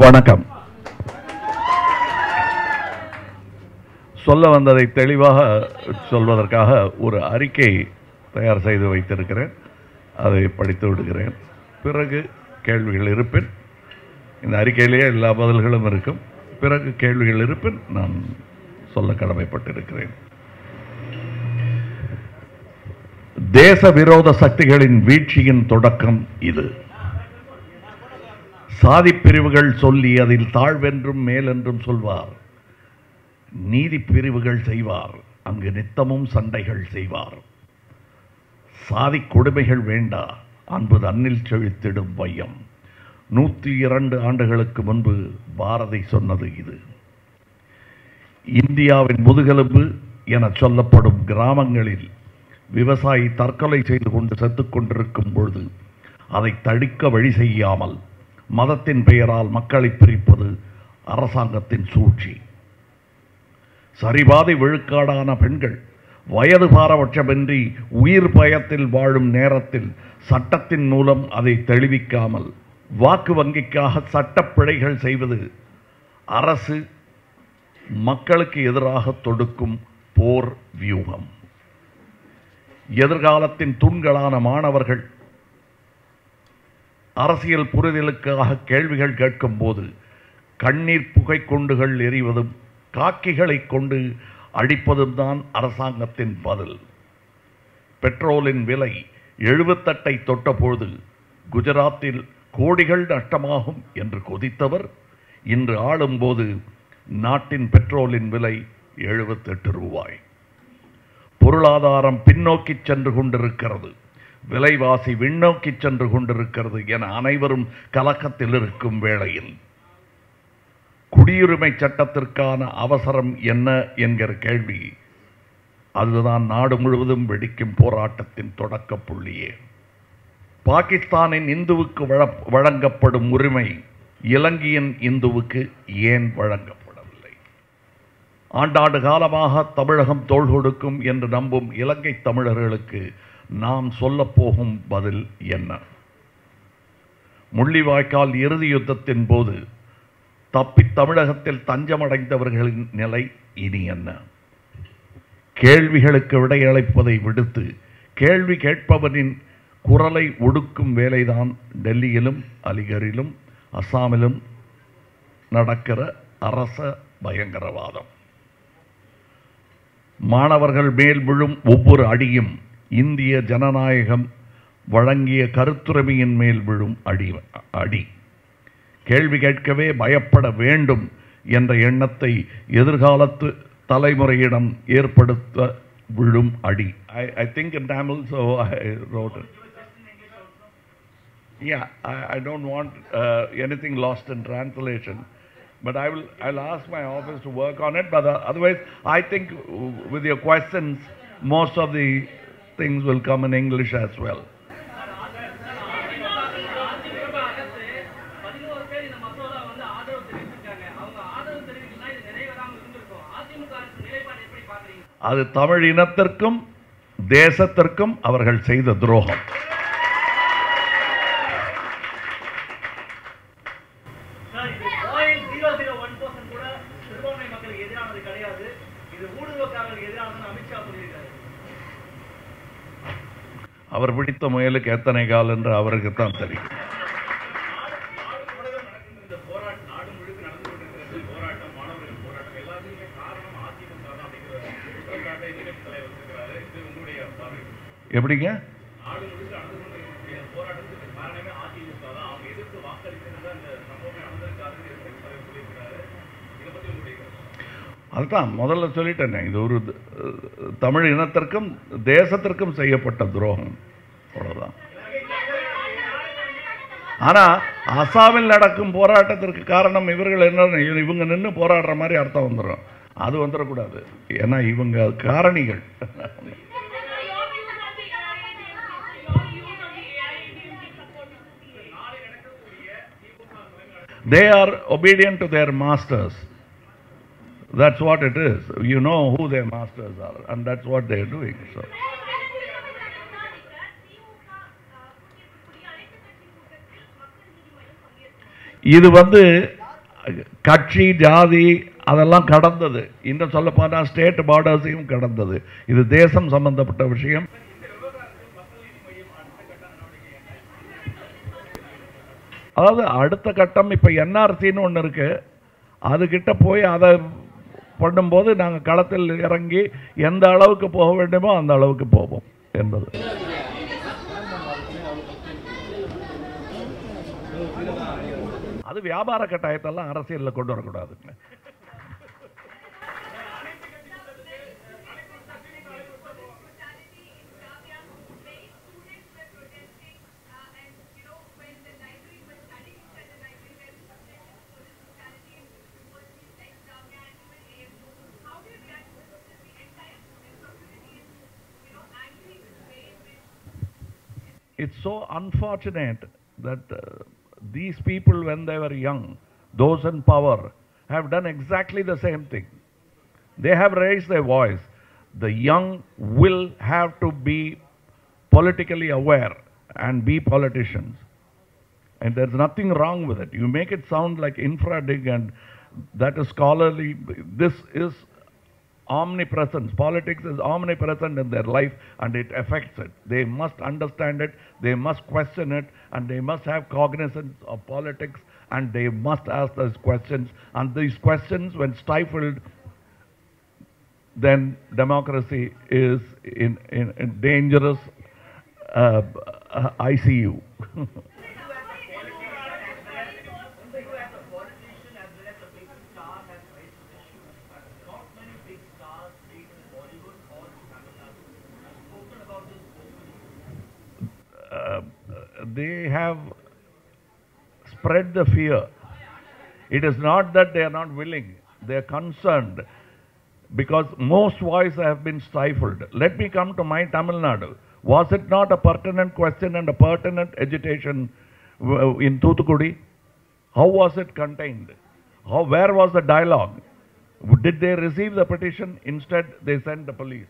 வணக்கம். சொல்ல வந்ததை தெளிவாக சொல்வதற்காக ஒரு அறிக்கை தயார் செய்து வைத்திருக்கிறேன். அதை படித்து விடுகிறேன். பிறகு கேள்விகள் இருப்பின் இந்த அறிக்கையிலேயே எல்லா பதில்களும் இருக்கும். பிறகு கேள்விகள் இருப்பின் நான் சொல்ல கடமைப்பட்டிருக்கிறேன். தேச விரோத சக்திகளின் வீழ்ச்சியின் தொடக்கம் இது. சாதி பிரிவுகள் சொல்லி அதில் தாழ்வென்றும் மேலென்றும் சொல்வார். நீதி பிரிவுகள் செய்வார். அங்கு நித்தமும் சண்டைகள் செய்வார். சாதி கொடுமைகள் வேண்டா அன்பு தன்னில் செழித்திடும் வையம். நூற்றி இரண்டு ஆண்டுகளுக்கு முன்பு பாரதி சொன்னது இது. இந்தியாவின் முதுகெலும்பு என சொல்லப்படும் கிராமங்களில் விவசாயி தற்கொலை செய்து கொண்டு செத்துக்கொண்டிருக்கும் பொழுது அதை தடுக்க வழி செய்யாமல் மதத்தின் பெயரால் மக்களை பிரிப்பது அரசாங்கத்தின் சூழ்ச்சி. சரிபாதை விழுக்காடான பெண்கள் வயது பாரபட்சமின்றி உயிர் பயத்தில் வாழும் நேரத்தில் சட்டத்தின் மூலம் அதை தெளிவிக்காமல் வாக்கு வங்கிக்காக சட்டப்பிழைகள் செய்வது அரசு மக்களுக்கு எதிராக தொடுக்கும் போர் வியூகம். எதிர்காலத்தின் தூண்களான மாணவர்கள் அரசியல் புரிதலுக்காக கேள்விகள் கேட்கும் போது கண்ணீர் புகை குண்டுகள் எறிவதும் காக்கிகளை கொண்டு அடிப்பதும் தான் அரசாங்கத்தின் பதில். பெட்ரோலின் விலை எழுபத்தட்டை தொட்டபோது குஜராத்தில் கோடிகள் நஷ்டமாகும் என்று கொதித்தவர். இன்று ஆளும்போது நாட்டின் பெட்ரோலின் விலை எழுபத்தெட்டு ரூபாய். பொருளாதாரம் பின்னோக்கி சென்று கொண்டிருக்கிறது. விலைவாசி விண்ணோக்கி சென்று கொண்டிருக்கிறது என அனைவரும் கலக்கத்தில் இருக்கும் வேளையில். குடியுரிமை சட்டத்திற்கான அவசரம் என்ன என்கிற கேள்வி. அதுதான் நாடு முழுவதும் வெடிக்கும் போராட்டத்தின் தொடக்க புள்ளியே. பாகிஸ்தானின் இந்துவுக்கு வழ- வழங்கப்படும் உரிமை இலங்கையின் இந்துவுக்கு ஏன் வழங்கப்படவில்லை? ஆண்டாண்டு காலமாக தமிழகம் தோள் கொடுக்கும் என்று நம்பும் இலங்கை தமிழர்களுக்கு நாம் சொல்லப்போகும் பதில் என்ன? முள்ளிவாய்க்கால் இறுதி யுத்தத்தின் போது தப்பி தமிழகத்தில் தஞ்சமடைந்தவர்களின் நிலை இனி என்ன? கேள்விகளுக்கு விடையளிப்பதை விடுத்து கேள்வி கேட்பவரின் குரலை ஒடுக்கும் வேலைதான் டெல்லியிலும் அலிகரிலும் அஸ்ஸாமிலும் நடக்கிற அரச பயங்கரவாதம். மாணவர்கள் மேல் விழும் ஒவ்வொரு அடியும் இந்திய ஜனநாயகம் வழங்கிய கருத்துரிமையின் மேல் விழும் அடி அடி கேள்வி கேட்கவே பயப்பட வேண்டும் என்ற எண்ணத்தை எதிர்காலத்து தலைமுறையிடம் ஏற்படுத்த விழும் அடி I I think in Tamil so I wrote Yeah, I, I don't want uh, anything lost in translation, but I will. I'll ask my office to work on it. But uh, otherwise, I think w- with your questions, most of the things will come in English as well. அது தமிழ் இனத்திற்கும் தேசத்திற்கும் அவர்கள் செய்த துரோகம். எதிரானது கிடையாது. இது எதிரானதுன்னு அமித்ஷா சொல்லியிருக்காரு. அவர் பிடித்த முயலுக்கு எத்தனை கால் என்று அவருக்கு தான். தெரியும் இந்த அதுதான் முதல்ல சொல்லிட்டேனே இது ஒரு தமிழ் இனத்திற்கும் தேசத்திற்கும் செய்யப்பட்ட துரோகம். அவ்வளோதான் ஆனா அசாமில் நடக்கும் போராட்டத்திற்கு காரணம் இவர்கள் என்ன இவங்க நின்று போராடுற மாதிரி அர்த்தம் வந்துடும் அது வந்துடக்கூடாது. ஏன்னா இவங்க காரணிகள். They are obedient to their masters that's what it is. You know who their masters are and that's what they are doing so. இது வந்து கட்சி ஜாதி அதெல்லாம் கடந்தது. இன்னும் சொல்ல போனால் ஸ்டேட் பார்டர்ஸையும் கடந்தது. இது தேசம் சம்பந்தப்பட்ட விஷயம். அதாவது அடுத்த கட்டம் இப்போ என்ஆர்சின்னு ஒன்று இருக்கு. அதுகிட்ட போய் அதை பண்ணும்போது நாங்கள் களத்தில் இறங்கி எந்த அளவுக்கு போக வேண்டுமோ அந்த அளவுக்கு போவோம் என்பது. அது வியாபார கட்டாயத்தெல்லாம் அரசியலில் கொண்டு வரக்கூடாதுங்க. It's so unfortunate that uh, these people, when they were young, those in power, have done exactly the same thing. They have raised their voice. The young will have to be politically aware and be politicians. And there's nothing wrong with it. You make it sound like infra dig and that is scholarly. This is omnipresence. Politics is omnipresent in their life and it affects it. They must understand it, they must question it, and they must have cognizance of politics and they must ask those questions. And these questions, when stifled, then democracy is in, in, in dangerous uh, uh, ICU. uh, they have spread the fear. It is not that they are not willing, they are concerned because most voices have been stifled. Let me come to my Tamil Nadu. Was it not a pertinent question and a pertinent agitation uh, in Thoothukudi? How was it contained? How, where was the dialogue? Did they receive the petition? Instead, they sent the police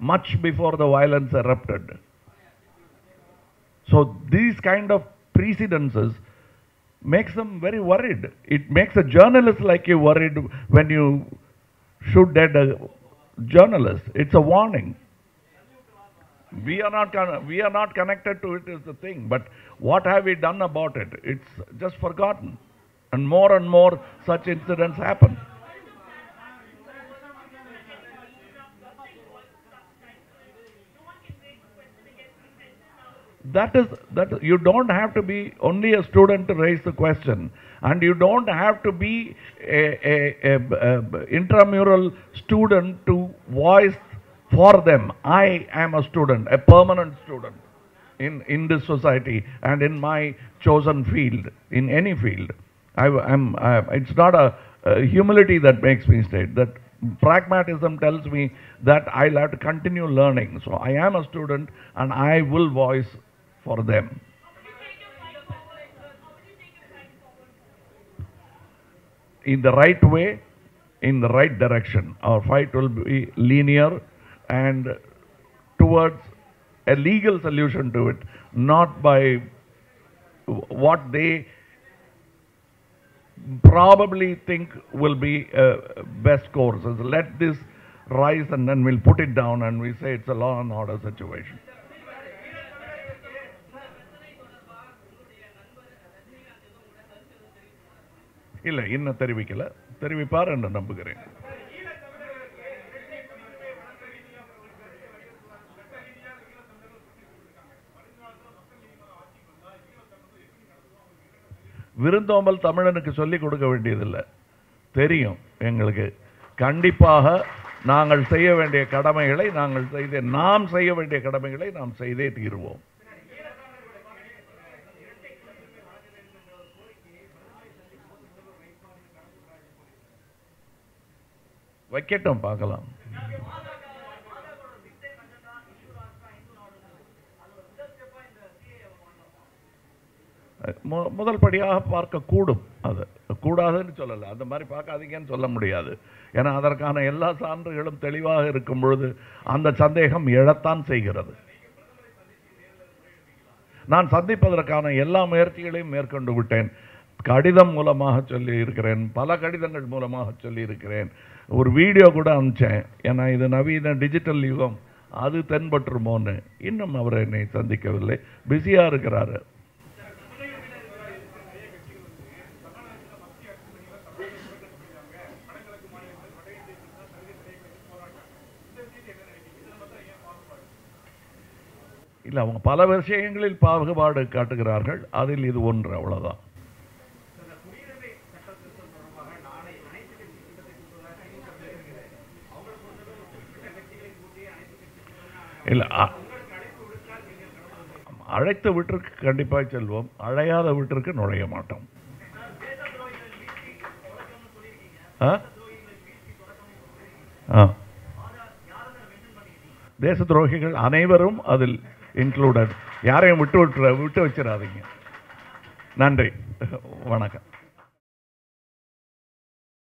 much before the violence erupted. So these kind of precedences makes them very worried. It makes a journalist like you worried when you shoot dead a journalist. It's a warning. We are not we are not connected to it is the thing. But what have we done about it? It's just forgotten, and more and more such incidents happen. That is that you don't have to be only a student to raise the question. And you don't have to be a, a, a, a intramural student to voice for them. I am a student a permanent student in in this society and in my chosen field in any field. I am it's not a, a humility that makes me state. That pragmatism tells me that i'll have to continue learning. So i am a student and i will voice for them. In the right way, in the right direction. Our fight will be linear and towards a legal solution to it, not by what they probably think will be uh, best courses. Let this rise and then we'll put it down and we say it's a law and order situation. இல்லை இன்னும் தெரிவிக்கல. தெரிவிப்பார் என்று நம்புகிறேன். விருந்தோம்பல் தமிழனுக்கு சொல்லிக் கொடுக்க வேண்டியதில்லை. தெரியும் எங்களுக்கு. கண்டிப்பாக நாங்கள் செய்ய வேண்டிய கடமைகளை நாங்கள் செய்தே நாம் செய்ய வேண்டிய கடமைகளை நாம் செய்தே தீருவோம். வைக்கட்டும் பார்க்கலாம். முதல் படியாக பார்க்க கூடும் அது. கூடாதுன்னு சொல்லலை. அந்த மாதிரி பார்க்காதீங்கன்னு சொல்ல முடியாது. ஏன்னா அதற்கான எல்லா சான்றுகளும் தெளிவாக இருக்கும் பொழுது அந்த சந்தேகம் எழத்தான் செய்கிறது. நான் சந்திப்பதற்கான எல்லா முயற்சிகளையும் மேற்கொண்டு விட்டேன். கடிதம் மூலமாக சொல்லி இருக்கிறேன் பல கடிதங்கள் மூலமாக சொல்லி இருக்கிறேன் ஒரு வீடியோ கூட அனுப்பிச்சேன். ஏன்னா இது நவீன டிஜிட்டல் யுகம் அது தென்பற்றுமோன்னு இன்னும் அவர் என்னை சந்திக்கவில்லை. பிஸியாக இருக்கிறாரு. இல்லை அவங்க பல விஷயங்களில் பாகுபாடு காட்டுகிறார்கள். அதில் இது ஒன்று அவ்வளோதான் அழைத்த வீட்டிற்கு கண்டிப்பாக செல்வோம் அழையாத வீட்டிற்கு நுழைய மாட்டோம். ஆ? ஆ. தேச துரோகிகள் அனைவரும் அதில் இன்க்ளூடட் யாரையும் விட்டு விட்டு விட்டு வச்சிடாதீங்க நன்றி. வணக்கம்.